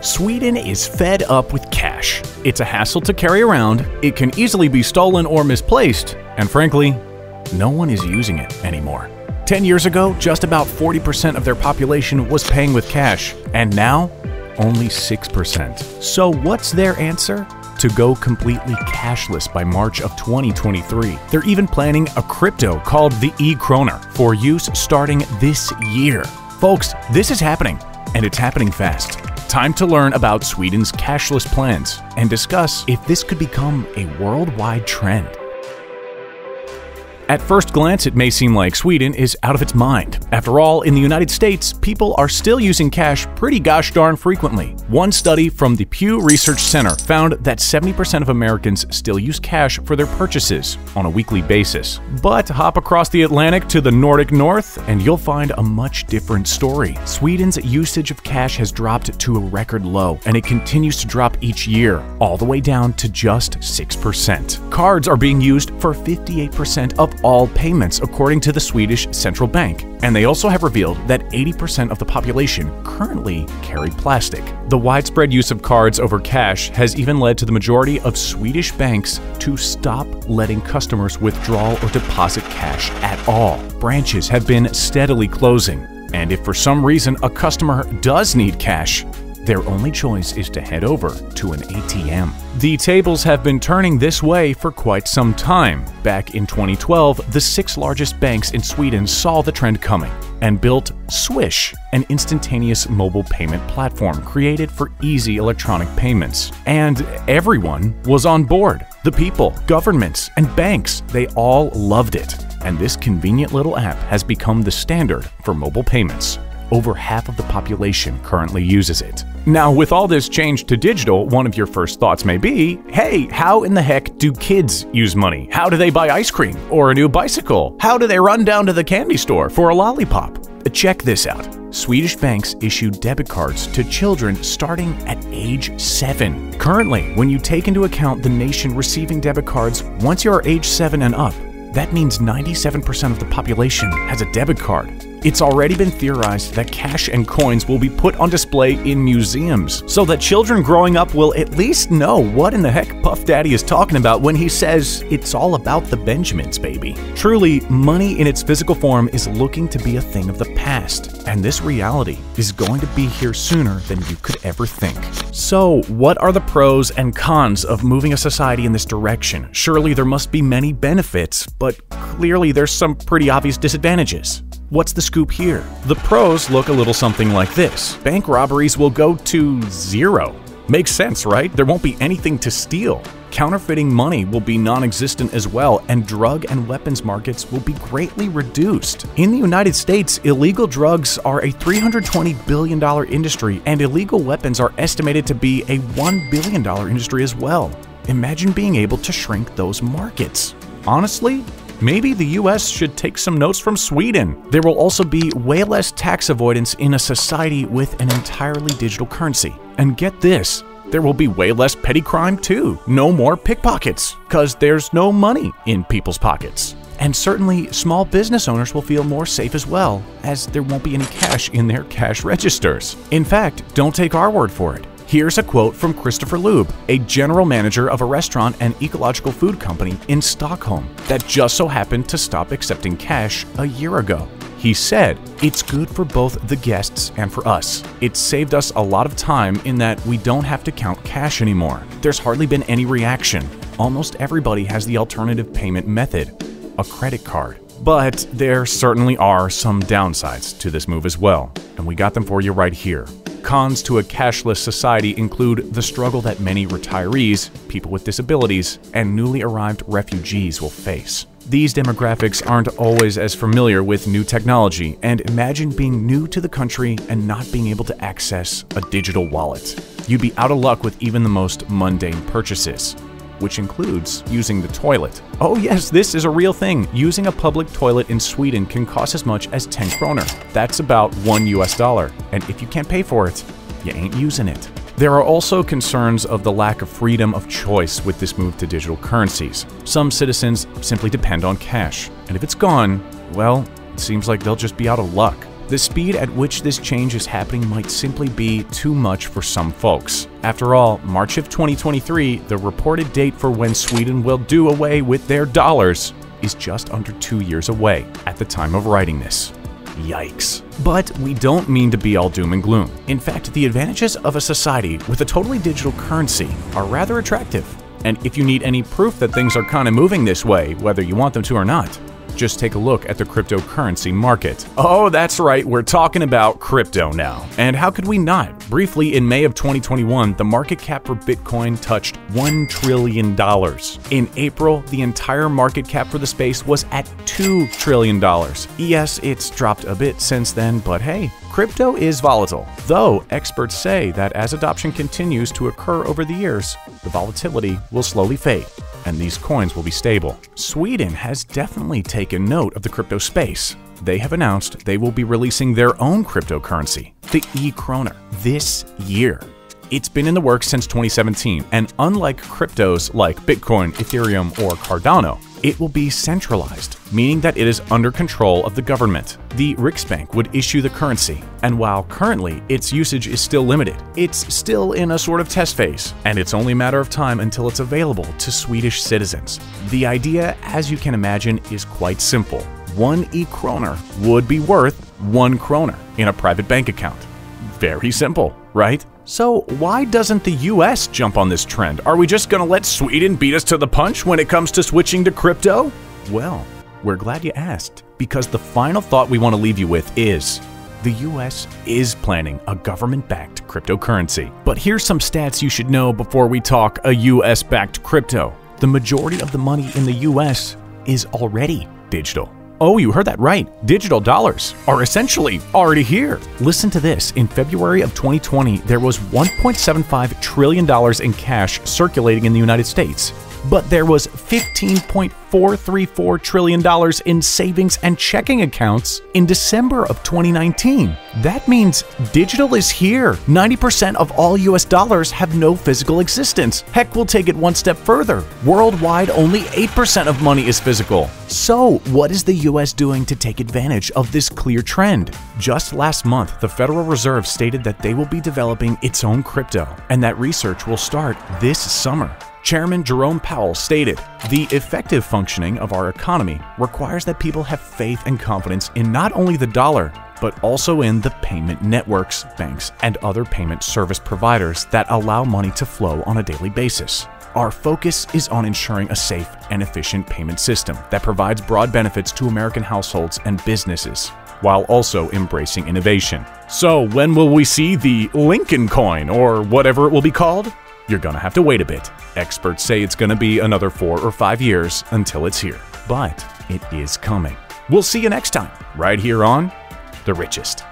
Sweden is fed up with cash. It's a hassle to carry around, it can easily be stolen or misplaced, and frankly, no one is using it anymore. 10 years ago, just about 40% of their population was paying with cash, and now, only 6%. So, what's their answer? To go completely cashless by March of 2023. They're even planning a crypto called the e kroner for use starting this year. Folks, this is happening, and it's happening fast. Time to learn about Sweden's cashless plans and discuss if this could become a worldwide trend. At first glance, it may seem like Sweden is out of its mind. After all, in the United States, people are still using cash pretty gosh darn frequently. One study from the Pew Research Center found that 70% of Americans still use cash for their purchases on a weekly basis. But hop across the Atlantic to the Nordic North, and you'll find a much different story. Sweden's usage of cash has dropped to a record low, and it continues to drop each year, all the way down to just 6%. Cards are being used for 58% of all payments, according to the Swedish Central Bank. And they also have revealed that 80% of the population currently carry plastic. The widespread use of cards over cash has even led to the majority of Swedish banks to stop letting customers withdraw or deposit cash at all. Branches have been steadily closing. And if for some reason a customer does need cash, their only choice is to head over to an ATM. The tables have been turning this way for quite some time. Back in 2012, the six largest banks in Sweden saw the trend coming and built Swish, an instantaneous mobile payment platform created for easy electronic payments. And everyone was on board. The people, governments, and banks, they all loved it. And this convenient little app has become the standard for mobile payments over half of the population currently uses it. Now, with all this change to digital, one of your first thoughts may be hey, how in the heck do kids use money? How do they buy ice cream or a new bicycle? How do they run down to the candy store for a lollipop? Check this out. Swedish banks issue debit cards to children starting at age 7. Currently, when you take into account the nation receiving debit cards once you are age 7 and up, that means 97% of the population has a debit card. It's already been theorized that cash and coins will be put on display in museums so that children growing up will at least know what in the heck Puff Daddy is talking about when he says it's all about the Benjamins, baby. Truly, money in its physical form is looking to be a thing of the past, and this reality is going to be here sooner than you could ever think. So, what are the pros and cons of moving a society in this direction? Surely there must be many benefits, but clearly there's some pretty obvious disadvantages. What's the scoop here? The pros look a little something like this. Bank robberies will go to zero. Makes sense, right? There won't be anything to steal. Counterfeiting money will be non existent as well, and drug and weapons markets will be greatly reduced. In the United States, illegal drugs are a $320 billion industry, and illegal weapons are estimated to be a $1 billion industry as well. Imagine being able to shrink those markets. Honestly, Maybe the US should take some notes from Sweden. There will also be way less tax avoidance in a society with an entirely digital currency. And get this, there will be way less petty crime too. No more pickpockets, because there's no money in people's pockets. And certainly, small business owners will feel more safe as well, as there won't be any cash in their cash registers. In fact, don't take our word for it. Here's a quote from Christopher Lube, a general manager of a restaurant and ecological food company in Stockholm that just so happened to stop accepting cash a year ago. He said, It's good for both the guests and for us. It saved us a lot of time in that we don't have to count cash anymore. There's hardly been any reaction. Almost everybody has the alternative payment method a credit card. But there certainly are some downsides to this move as well, and we got them for you right here. Cons to a cashless society include the struggle that many retirees, people with disabilities, and newly arrived refugees will face. These demographics aren't always as familiar with new technology, and imagine being new to the country and not being able to access a digital wallet. You'd be out of luck with even the most mundane purchases which includes using the toilet. Oh yes, this is a real thing. Using a public toilet in Sweden can cost as much as 10 kroner. That's about 1 US dollar. And if you can't pay for it, you ain't using it. There are also concerns of the lack of freedom of choice with this move to digital currencies. Some citizens simply depend on cash, and if it's gone, well, it seems like they'll just be out of luck. The speed at which this change is happening might simply be too much for some folks. After all, March of 2023, the reported date for when Sweden will do away with their dollars, is just under two years away at the time of writing this. Yikes. But we don't mean to be all doom and gloom. In fact, the advantages of a society with a totally digital currency are rather attractive. And if you need any proof that things are kind of moving this way, whether you want them to or not, just take a look at the cryptocurrency market. Oh, that's right, we're talking about crypto now. And how could we not? Briefly, in May of 2021, the market cap for Bitcoin touched $1 trillion. In April, the entire market cap for the space was at $2 trillion. Yes, it's dropped a bit since then, but hey, Crypto is volatile, though experts say that as adoption continues to occur over the years, the volatility will slowly fade and these coins will be stable. Sweden has definitely taken note of the crypto space. They have announced they will be releasing their own cryptocurrency, the e-kroner, this year. It's been in the works since 2017, and unlike cryptos like Bitcoin, Ethereum, or Cardano, it will be centralized, meaning that it is under control of the government. The Riksbank would issue the currency, and while currently its usage is still limited, it's still in a sort of test phase, and it's only a matter of time until it's available to Swedish citizens. The idea, as you can imagine, is quite simple. One e-kroner would be worth one kroner in a private bank account. Very simple, right? So, why doesn't the US jump on this trend? Are we just gonna let Sweden beat us to the punch when it comes to switching to crypto? Well, we're glad you asked, because the final thought we want to leave you with is the US is planning a government backed cryptocurrency. But here's some stats you should know before we talk a US backed crypto. The majority of the money in the US is already digital. Oh, you heard that right. Digital dollars are essentially already here. Listen to this. In February of 2020, there was $1.75 trillion in cash circulating in the United States. But there was 15.434 trillion dollars in savings and checking accounts in December of 2019. That means digital is here. 90% of all US dollars have no physical existence. Heck, we'll take it one step further. Worldwide, only 8% of money is physical. So, what is the US doing to take advantage of this clear trend? Just last month, the Federal Reserve stated that they will be developing its own crypto and that research will start this summer. Chairman Jerome Powell stated, The effective functioning of our economy requires that people have faith and confidence in not only the dollar, but also in the payment networks, banks, and other payment service providers that allow money to flow on a daily basis. Our focus is on ensuring a safe and efficient payment system that provides broad benefits to American households and businesses, while also embracing innovation. So, when will we see the Lincoln coin, or whatever it will be called? You're gonna have to wait a bit. Experts say it's gonna be another four or five years until it's here, but it is coming. We'll see you next time, right here on The Richest.